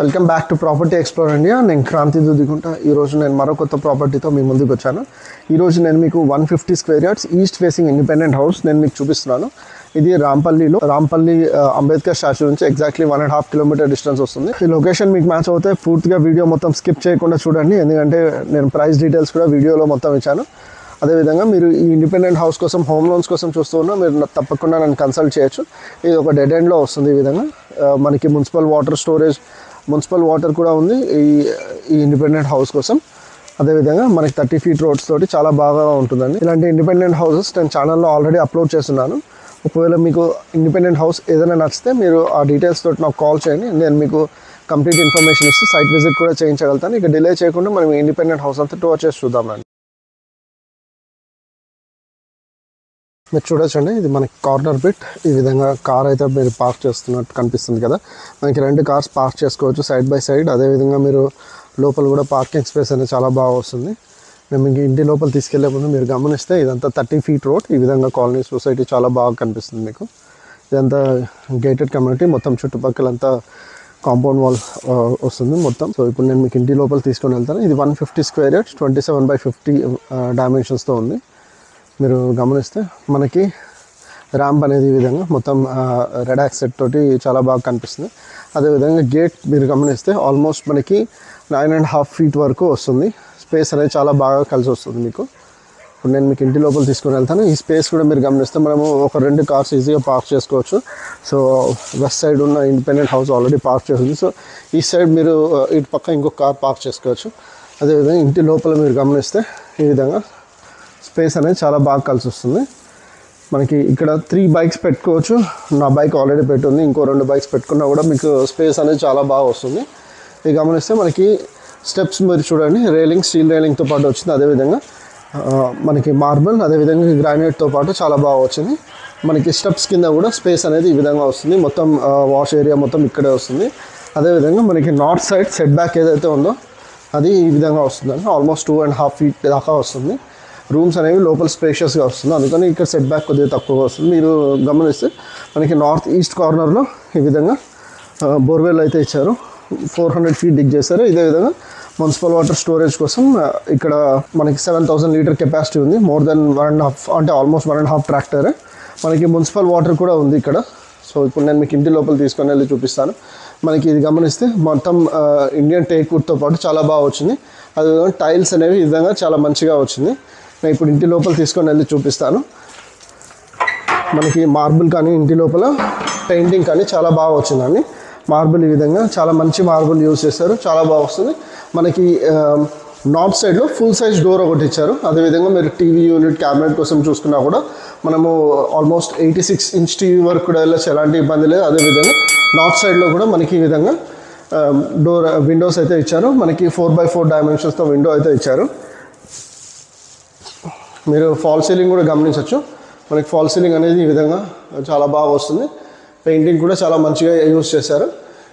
Welcome back to property explore India నేను క్రాంతి దుద్దిగుంట. ఈరోజు నేను మరో కొత్త ప్రాపర్టీతో మీ ముందుకు వచ్చాను. ఈరోజు నేను మీకు one fifty square yards east facing independent house నేను మీకు చూపిస్తున్నాను. ఇది రాంపల్లిలో రాంపల్లి అంబేద్కర్ స్టాచ్యూ నుంచి exactly one and half kilometre distance వస్తుంది. ఈ లొకేషన్ మీకు మ్యాచ్ అవుతే పూర్తిగా వీడియో మొత్తం స్కిప్ చేయకుండా చూడండి. ఎందుకంటే నేను ప్రైస్ డీటెయిల్స్ కూడా వీడియోలో మొత్తం ఇచ్చాను. అదేవిధంగా మీరు ఈ ఇండిపెండెంట్ హౌస్ కోసం హోమ్ లోన్స్ కోసం చూస్తూ ఉన్నా మీరు తప్పకుండా నన్ను కన్సల్ట్ చేయొచ్చు. ఇది ఒక డెడ్ ఎండ్లో వస్తుంది ఈ విధంగా. మనకి municipal water storage municipal water కూడా ఉంది ఈ ఈ ఇండిపెండెంట్ హౌస్ కోసం. అదేవిధంగా మనకి థర్టీ ఫీట్ రోడ్స్ తోటి చాలా బాగా ఉంటుందండి. ఇలాంటి ఇండిపెండెంట్ హౌసెస్ నేను ఛానల్లో ఆల్రెడీ అప్లోడ్ చేస్తున్నాను. ఒకవేళ మీకు ఇండిపెండెంట్ హౌస్ ఏదైనా నచ్చితే మీరు ఆ డీటెయిల్స్ తోటి నాకు కాల్ చేయండి. నేను మీకు కంప్లీట్ ఇన్ఫర్మేషన్ ఇస్తే సైట్ విజిట్ కూడా చేయించగలుగుతాను. ఇక డిలే చేయకుండా మనం ఇండిపెండెంట్ హౌస్ అంతా టూర్ చేసి చూద్దామండి మీరు చూడొచ్చండి. ఇది మనకి కార్నర్ బిట్. ఈ విధంగా కార్ అయితే మీరు పార్క్ చేస్తున్నట్టు కనిపిస్తుంది కదా. మనకి రెండు కార్స్ పార్క్ చేసుకోవచ్చు సైడ్ బై సైడ్. అదేవిధంగా మీరు లోపల కూడా పార్కింగ్ స్పేస్ అనేది చాలా బాగా వస్తుంది. మేము మీకు ఇంటి లోపల తీసుకెళ్ళే ముందు మీరు గమనిస్తే ఇదంతా థర్టీ ఫీట్ రోడ్. ఈ విధంగా కాలనీ సొసైటీ చాలా బాగా కనిపిస్తుంది మీకు. ఇదంతా గేటెడ్ కమ్యూనిటీ మొత్తం చుట్టుపక్కలంతా కాంపౌండ్ వాల్ వస్తుంది మొత్తం. సో ఇప్పుడు నేను మీకు ఇంటి లోపల తీసుకొని వెళ్తాను. ఇది one fifty square yards. Twenty seven by fifty డైమెన్షన్స్తో ఉంది. మీరు గమనిస్తే మనకి ర్యాంప్ అనేది ఈ విధంగా మొత్తం రెడ్ సెట్ తోటి చాలా బాగా కనిపిస్తుంది. అదేవిధంగా గేట్ మీరు గమనిస్తే ఆల్మోస్ట్ మనకి నైన్ అండ్ హాఫ్ ఫీట్ వరకు వస్తుంది. స్పేస్ అనేది చాలా బాగా కలిసి వస్తుంది మీకు. ఇప్పుడు నేను మీకు ఇంటి లోపల తీసుకుని వెళ్తాను. ఈ స్పేస్ కూడా మీరు గమనిస్తే మనము ఒక రెండు కార్స్ ఈజీగా పార్క్ చేసుకోవచ్చు. సో వెస్ట్ సైడ్ ఉన్న ఇండిపెండెంట్ హౌస్ ఆల్రెడీ పార్క్ చేస్తుంది. సో ఈ సైడ్ మీరు ఇటు పక్క ఇంకొక కార్ పార్క్ చేసుకోవచ్చు. అదేవిధంగా ఇంటి లోపల మీరు గమనిస్తే ఈ విధంగా స్పేస్ అనేది చాలా బాగా కలిసి వస్తుంది. మనకి ఇక్కడ త్రీ బైక్స్ పెట్టుకోవచ్చు. నా బైక్ ఆల్రెడీ పెట్టుంది. ఇంకో రెండు బైక్స్ పెట్టుకున్నా కూడా మీకు స్పేస్ అనేది చాలా బాగా వస్తుంది. ఇది గమనిస్తే మనకి స్టెప్స్ మీరు చూడండి. రైలింగ్ స్టీల్ రైలింగ్తో పాటు వచ్చింది అదేవిధంగా మనకి మార్బుల్ అదేవిధంగా గ్రానైట్తో పాటు చాలా బాగా వచ్చింది. మనకి స్టెప్స్ కింద కూడా స్పేస్ అనేది ఈ విధంగా వస్తుంది. మొత్తం వాష్ ఏరియా మొత్తం ఇక్కడే వస్తుంది. అదేవిధంగా మనకి నార్త్ సైడ్ సెట్ బ్యాక్ ఏదైతే ఉందో అది ఈ విధంగా వస్తుందండి. Almost two and half feet దాకా వస్తుంది. రూమ్స్ అనేవి లోపల స్పేషియస్గా వస్తుంది. అందుకని ఇక్కడ సెట్ బ్యాక్ కొద్దిగా తక్కువగా వస్తుంది. మీరు గమనిస్తే మనకి నార్త్ ఈస్ట్ కార్నర్లో ఈ విధంగా బోర్వెల్ అయితే ఇచ్చారు. ఫోర్ హండ్రెడ్ ఫీట్ డిగ్ చేశారు. ఇదే విధంగా మున్సిపల్ వాటర్ స్టోరేజ్ కోసం ఇక్కడ మనకి సెవెన్ థౌసండ్ లీటర్ కెపాసిటీ ఉంది. More than one and half అంటే almost one and half tractor. మనకి మున్సిపల్ వాటర్ కూడా ఉంది ఇక్కడ. సో ఇప్పుడు నేను మీకు ఇంటి లోపల తీసుకొని వెళ్ళి చూపిస్తాను. మనకి ఇది గమనిస్తే మొత్తం ఇండియన్ టేక్ వుడ్తో పాటు చాలా బాగా వచ్చింది. అదేవిధంగా టైల్స్ అనేవి ఈ విధంగా చాలా మంచిగా వచ్చింది. నేను ఇప్పుడు ఇంటి లోపల తీసుకొని వెళ్ళి చూపిస్తాను. మనకి మార్బుల్ కానీ ఇంటి లోపల పెయింటింగ్ కానీ చాలా బాగా వచ్చిందండి. మార్బుల్ ఈ విధంగా చాలా మంచి మార్బుల్ యూజ్ చేస్తారు. చాలా బాగా వస్తుంది. మనకి నార్త్ సైడ్లో ఫుల్ సైజ్ డోర్ ఒకటి ఇచ్చారు. అదేవిధంగా మీరు టీవీ యూనిట్ క్యాబినెట్ కోసం చూసుకున్నా కూడా మనము almost eighty six inch TV వరకు కూడా వెళ్ళచ్చు. ఎలాంటి ఇబ్బంది లేదు. అదేవిధంగా నార్త్ సైడ్లో కూడా మనకి ఈ విధంగా డోర్ విండోస్ అయితే ఇచ్చారు. మనకి ఫోర్ బై ఫోర్ డైమెన్షన్స్తో విండో అయితే ఇచ్చారు. మీరు ఫాల్ సీలింగ్ కూడా గమనించవచ్చు. మనకి ఫాల్ సీలింగ్ అనేది ఈ విధంగా చాలా బాగా వస్తుంది. పెయింటింగ్ కూడా చాలా మంచిగా యూస్ చేశారు.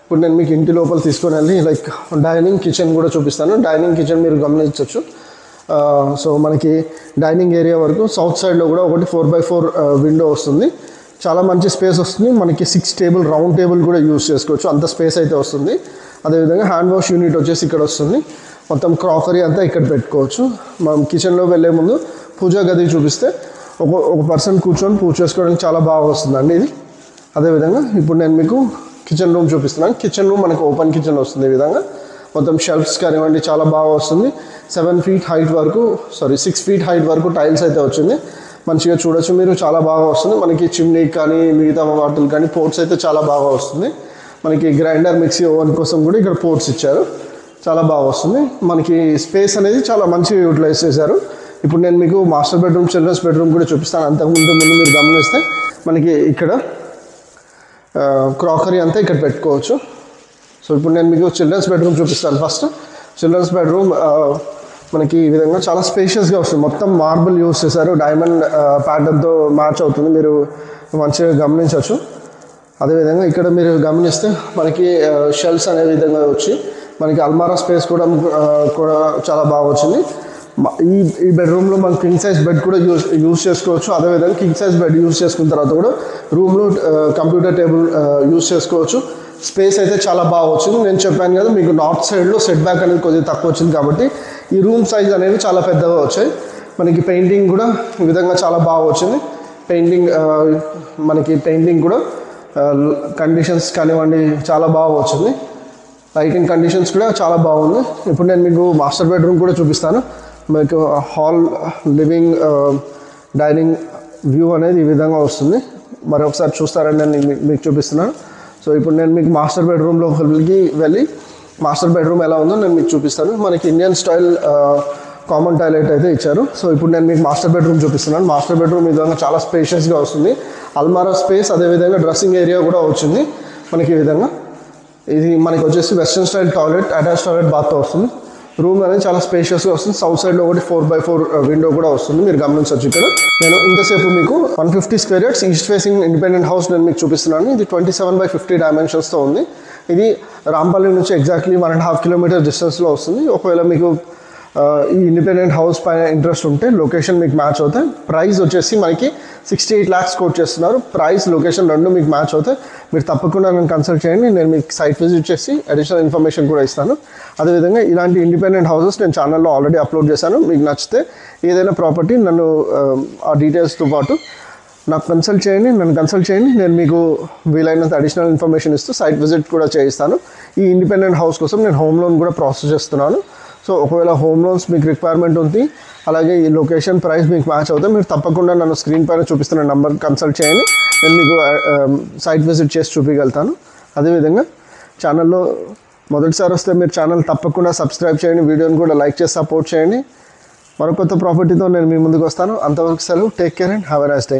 ఇప్పుడు నేను మీకు ఇంటి లోపల తీసుకొని వెళ్ళి లైక్ డైనింగ్ కిచెన్ కూడా చూపిస్తాను. డైనింగ్ కిచెన్ మీరు గమనించవచ్చు. సో మనకి డైనింగ్ ఏరియా వరకు సౌత్ సైడ్లో కూడా ఒకటి ఫోర్ బై ఫోర్ విండో వస్తుంది. చాలా మంచి స్పేస్ వస్తుంది. మనకి సిక్స్ టేబుల్ రౌండ్ టేబుల్ కూడా యూస్ చేసుకోవచ్చు. అంత స్పేస్ అయితే వస్తుంది. అదేవిధంగా హ్యాండ్ వాష్ యూనిట్ వచ్చేసి ఇక్కడ వస్తుంది. మొత్తం క్రాకరీ అంతా ఇక్కడ పెట్టుకోవచ్చు. మనం కిచెన్లో వెళ్ళే ముందు పూజా గది చూపిస్తే ఒక ఒక పర్సన్ కూర్చొని పూజ చేసుకోవడానికి చాలా బాగా వస్తుందండి ఇది. అదేవిధంగా ఇప్పుడు నేను మీకు కిచెన్ రూమ్ చూపిస్తున్నాను. కిచెన్ రూమ్ మనకు ఓపెన్ కిచెన్ వస్తుంది ఈ విధంగా. మొత్తం షెల్ఫ్స్ కానివ్వండి చాలా బాగా వస్తుంది. సెవెన్ ఫీట్ హైట్ వరకు సారీ సిక్స్ ఫీట్ హైట్ వరకు టైల్స్ అయితే వచ్చింది. మంచిగా చూడొచ్చు మీరు చాలా బాగా వస్తుంది. మనకి చిమ్నీ కానీ మిగతా వాటిల్ కానీ పోర్ట్స్ అయితే చాలా బాగా వస్తుంది. మనకి గ్రైండర్ మిక్సీ ఓవెన్ కోసం కూడా ఇక్కడ పోర్ట్స్ ఇచ్చారు. చాలా బాగా వస్తుంది. మనకి స్పేస్ అనేది చాలా మంచిగా యూటిలైజ్ చేశారు. ఇప్పుడు నేను మీకు మాస్టర్ బెడ్రూమ్ చిల్డ్రన్స్ బెడ్రూమ్ కూడా చూపిస్తాను. అంతకుముందు ముందు మీరు గమనిస్తే మనకి ఇక్కడ క్రాకరీ అంతా ఇక్కడ పెట్టుకోవచ్చు. సో ఇప్పుడు నేను మీకు చిల్డ్రన్స్ బెడ్రూమ్ చూపిస్తాను ఫస్ట్ చిల్డ్రన్స్ బెడ్రూమ్ మనకి ఈ విధంగా చాలా స్పేషియస్గా వస్తుంది. మొత్తం మార్బుల్ యూస్ చేశారు. డైమండ్ ప్యాటర్న్తో మ్యాచ్ అవుతుంది. మీరు మంచిగా గమనించవచ్చు. అదేవిధంగా ఇక్కడ మీరు గమనిస్తే మనకి షెల్స్ అనే విధంగా వచ్చి మనకి అల్మారా స్పేస్ కూడా కూడా చాలా బాగా వచ్చింది. ఈ ఈ బెడ్రూమ్లో మనం కింగ్ సైజ్ బెడ్ కూడా యూస్ యూస్ చేసుకోవచ్చు. అదేవిధంగా కింగ్ సైజ్ బెడ్ యూస్ చేసుకున్న తర్వాత కూడా రూమ్లో కంప్యూటర్ టేబుల్ యూస్ చేసుకోవచ్చు. స్పేస్ అయితే చాలా బాగా వచ్చింది. నేను చెప్పాను కదా మీకు నార్త్ సైడ్లో సెట్ బ్యాక్ అనేది కొద్దిగా తక్కువ వచ్చింది కాబట్టి ఈ రూమ్ సైజ్ అనేవి చాలా పెద్దగా వచ్చాయి. మనకి పెయింటింగ్ కూడా ఈ విధంగా చాలా బాగా వచ్చింది. పెయింటింగ్ మనకి పెయింటింగ్ కూడా కండిషన్స్ కానివ్వండి చాలా బాగా వచ్చింది. లైటింగ్ కండిషన్స్ కూడా చాలా బాగుంది. ఇప్పుడు నేను మీకు మాస్టర్ బెడ్రూమ్ కూడా చూపిస్తాను. మీకు హాల్ లివింగ్ డైనింగ్ వ్యూ అనేది ఈ విధంగా వస్తుంది. మరొకసారి చూస్తారని నేను మీకు చూపిస్తున్నాను. సో ఇప్పుడు నేను మీకు మాస్టర్ బెడ్రూమ్లోకి వెళ్ళి మాస్టర్ బెడ్రూమ్ ఎలా ఉందో నేను మీకు చూపిస్తాను. మనకి ఇండియన్ స్టైల్ కామన్ టాయిలెట్ అయితే ఇచ్చారు. సో ఇప్పుడు నేను మీకు మాస్టర్ బెడ్రూమ్ చూపిస్తున్నాను. మాస్టర్ బెడ్రూమ్ ఈ విధంగా చాలా స్పేషియస్గా వస్తుంది. అల్మారా స్పేస్ అదేవిధంగా డ్రెస్సింగ్ ఏరియా కూడా వచ్చింది మనకి ఈ విధంగా. ఇది మనకి వచ్చేసి western style toilet attach toilet బాత్తో వస్తుంది. రూమ్ అనేది చాలా స్పేషియస్గా వస్తుంది. సౌత్ సైడ్లో ఒకటి ఫోర్ బై ఫోర్ విండో కూడా వస్తుంది. మీరు గమనించవచ్చు ఇక్కడ. నేను ఇంతసేపు మీకు one fifty square yards east facing independent house నేను మీకు చూపిస్తున్నాను. ఇది ట్వంటీ సెవెన్ బై ఫిఫ్టీ డైమెన్షన్స్తో ఉంది. ఇది రాంపల్లి నుంచి exactly one and half kilometre డిస్టెన్స్లో వస్తుంది. ఒకవేళ మీకు ఈ ఇండిపెండెంట్ హౌస్ పైన ఇంట్రెస్ట్ ఉంటే లొకేషన్ మీకు మ్యాచ్ అవుతాయి. ప్రైస్ వచ్చేసి మనకి సిక్స్టీ ఎయిట్ ల్యాక్స్ కోట్ చేస్తున్నారు. ప్రైస్ లొకేషన్ రెండు మీకు మ్యాచ్ అవుతాయి. మీరు తప్పకుండా నన్ను కన్సల్ట్ చేయండి. నేను మీకు సైట్ విజిట్ చేసి అడిషనల్ ఇన్ఫర్మేషన్ కూడా ఇస్తాను. అదేవిధంగా ఇలాంటి ఇండిపెండెంట్ హౌసెస్ నేను ఛానల్లో ఆల్రెడీ అప్లోడ్ చేశాను. మీకు నచ్చితే ఏదైనా ప్రాపర్టీ నన్ను ఆ, ఆ డీటెయిల్స్తో పాటు నాకు కన్సల్ట్ చేయండి. నన్ను కన్సల్ట్ చేయండి. నేను మీకు వీలైనంత అడిషనల్ ఇన్ఫర్మేషన్ ఇస్తూ సైట్ విజిట్ కూడా చేయిస్తాను. ఈ ఇండిపెండెంట్ హౌస్ కోసం నేను హోమ్ లోన్ కూడా ప్రాసెస్ చేస్తున్నాను. సో ఒకవేళ హోమ్ లోన్స్ మీకు రిక్వైర్మెంట్ ఉంది అలాగే ఈ లొకేషన్ ప్రైస్ మీకు మ్యాచ్ అవుతే మీరు తప్పకుండా నన్ను స్క్రీన్ పైన చూపిస్తున్న నెంబర్ కన్సల్ట్ చేయండి. నేను మీకు సైట్ విజిట్ చేసి చూపించగలుగుతాను అదేవిధంగా ఛానల్లో మొదటిసారి వస్తే మీరు ఛానల్ తప్పకుండా సబ్స్క్రైబ్ చేయండి వీడియోని కూడా లైక్ చేసి సపోర్ట్ చేయండి. మరో కొత్త ప్రాపర్టీతో నేను మీ ముందుకు వస్తాను. అంతవరకు సెలవు. Take care and have a nice day